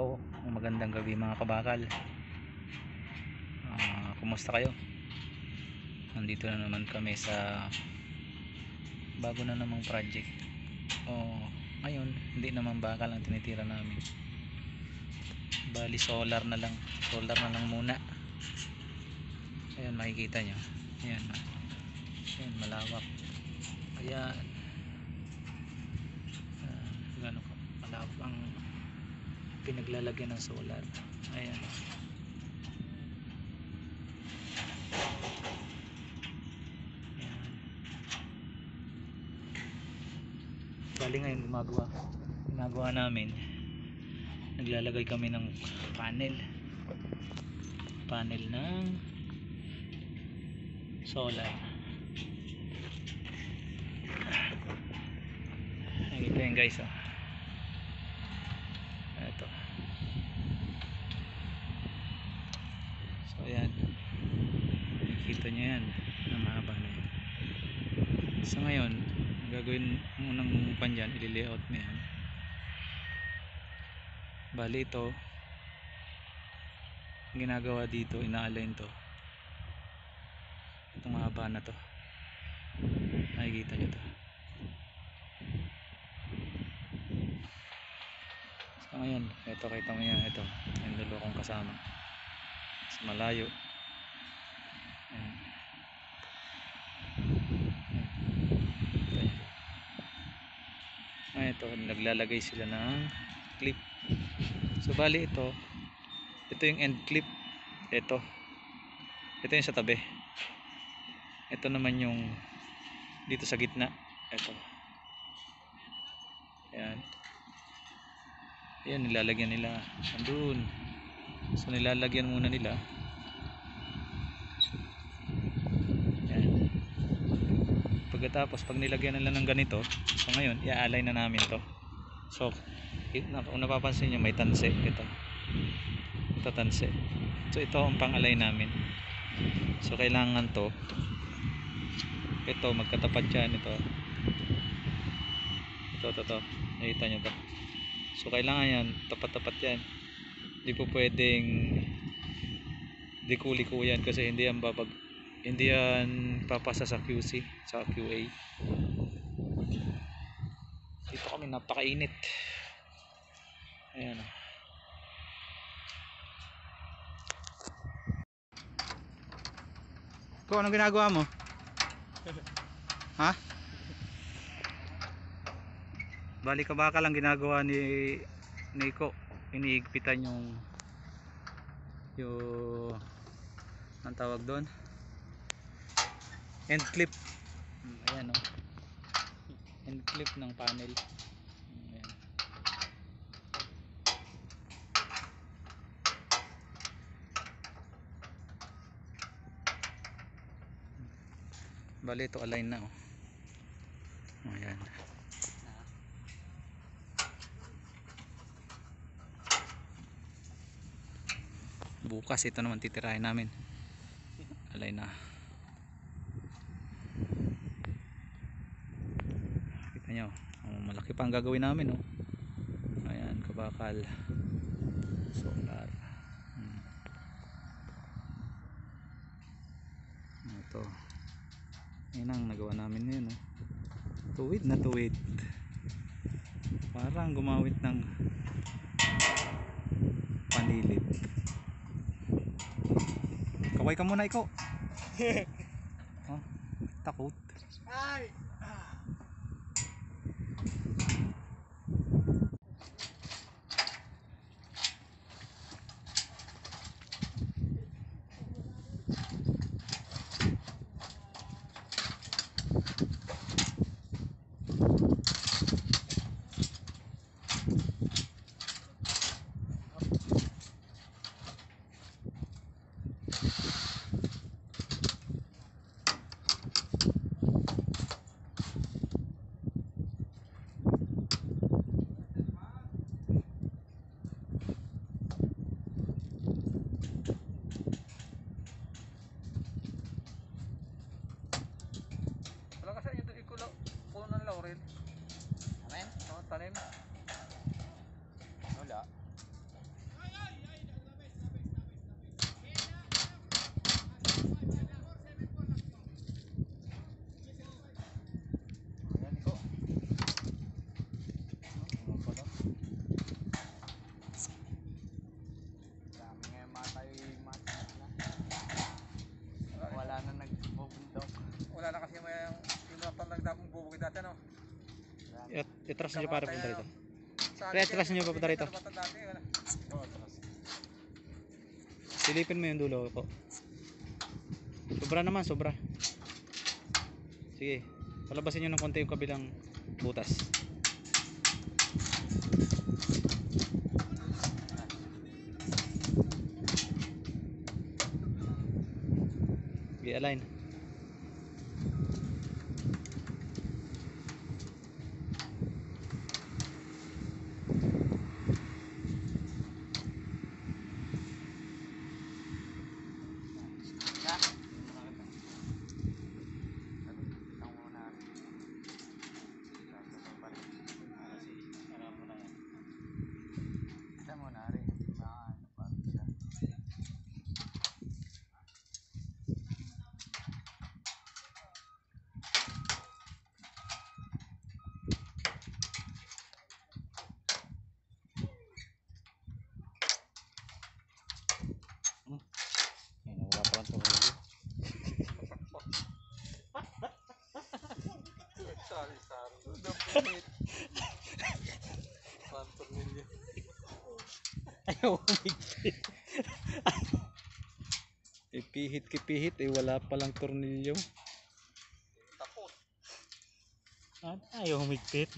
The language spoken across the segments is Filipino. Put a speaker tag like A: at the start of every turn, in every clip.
A: araw, magandang gabi mga kabakal. Ah, kumusta kayo? Nandito na naman kami sa bago na namang project. O ngayon, hindi naman bakal ang tinitira namin. Bali solar na lang. Solar na lang muna. Ayan makikita nyo. Ayan. Ayan malawak. Ayan. Ah, gano'n malawak ang pinaglalagyan ng solar. Ayan. Bali ngayon gumagawa ginagawa namin naglalagay kami ng panel. Panel ng solar. Ito yun guys oh ito so ayan. Nakikita nyo yan. Ang mahaba na yan. So ngayon ang gagawin munang pan dyan. Ili-layout mo yan. Bali ito. Ang ginagawa dito ina-align to. Itong mahaba na to. Nakikita nyo to. So ngayon, ito kita mo yan, ito. Yung dalawa kong kasama. Malayo. Ayan. Ayan. Ito, naglalagay sila ng clip. So bali ito, ito yung end clip. Ito. Ito yung sa tabi. Ito naman yung dito sa gitna. Ito. Ayan. Ayan, nilalagyan nila. Andun. So, nilalagyan muna nila. Pagkatapos, pag nilagyan nila ng ganito, so ngayon, i-align na namin to. So, kung napapansin nyo, may tanse. Ito. Ito tanse. So, ito ang pang-align namin. So, kailangan to. Ito, magkatapat yan. Ito. Ito, ito, ito. Nakita nyo to. So kailangan yan, tapat-tapat yan. Hindi po pwedeng dikuli-ko yan kasi hindi yan babag hindi yan papasa sa QC, sa QA. Dito kami napakainit. Ayan. Ko, anong ginagawa mo? ha? Bali ka baka lang ginagawa ni Nico. Iniigpitan yung yung ang tawag doon? End clip. Ayan o end clip ng panel. Ayan. bali ito align na oh. Ayan bukas ito naman titirahin namin alay na kita nyo oh, malaki pa ang gagawin namin oh. ayan kabakal solar hmm. ito yun ang nagawa namin ngayon oh. tuwid na tuwid parang gumawit ng Kaway ka muna ikaw. oh, takot.
B: Ay!
A: Wala kasi ito ikulo puno ng laurel.
B: Amen?
A: Oh, tanim.
B: Wala.
A: It- Itras nyo para punta rito. Pre, atras nyo papunta rito. Silipin mo yung dulo po. Sobra naman, sobra. Sige, palabasin nyo ng konti yung kabilang butas. Sige, align. Ayun, wala pa lang tornilyo.
C: Duplicate. Phantom ninyo.
A: Ayaw umigpit. Ipihit kipihit eh wala palang tornilyo.
C: Tapos.
A: At ayaw humigpit.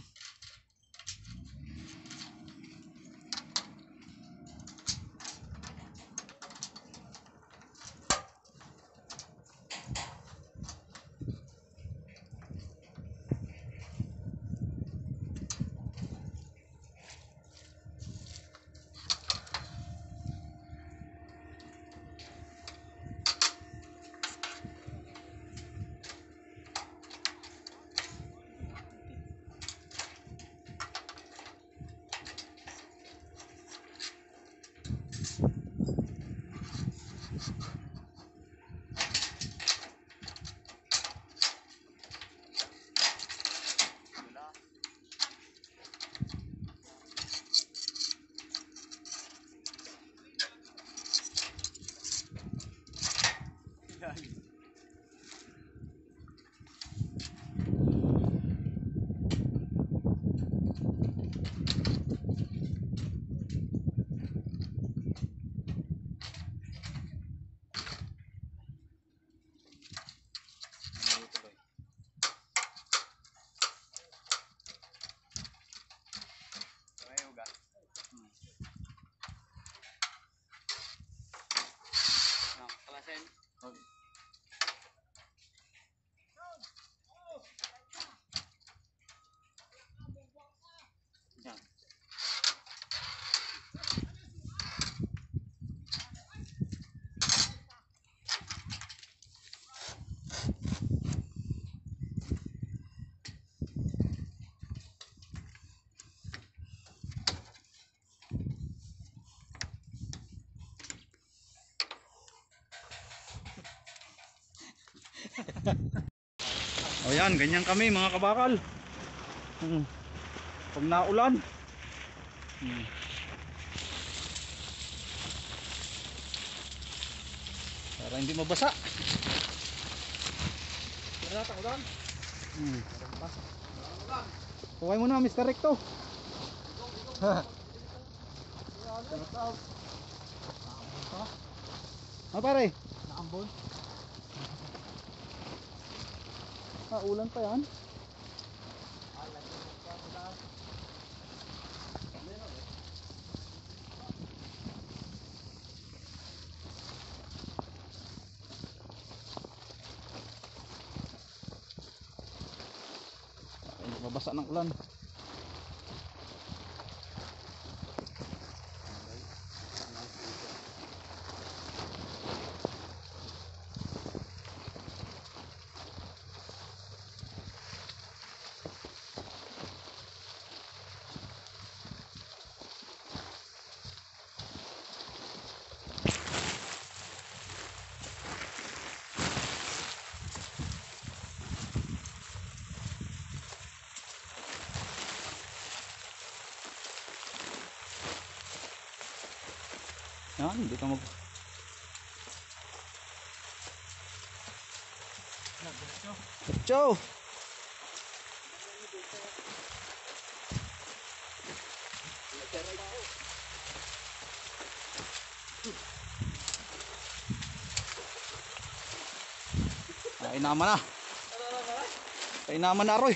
C: Yan,
A: ganyan kami mga kabakal. Hmm. Pag naulan. Hmm. Para hindi mabasa.
C: Tara natin, ulan.
A: Hmm. Kuhay mo na Mr. Recto. Ah pare,
C: Naambon.
A: Ah, ulan pa yan. Mabasa ng ulan. Yan, hindi ka mag... Diretso!
B: Ah, Ay naman na. Ay naman na roy.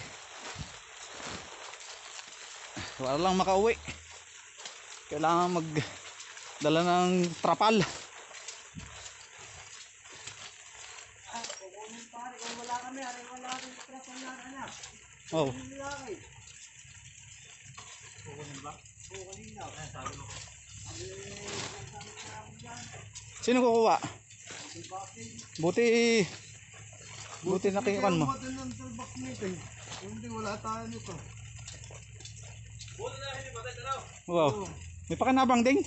B: Wala lang makauwi. Kailangan mag dala ng trapal. Oh. Sino kukuha? Buti Buti nakikuan mo.
D: Hindi, wala tayo nito.
B: Wow. May pakanabang ding.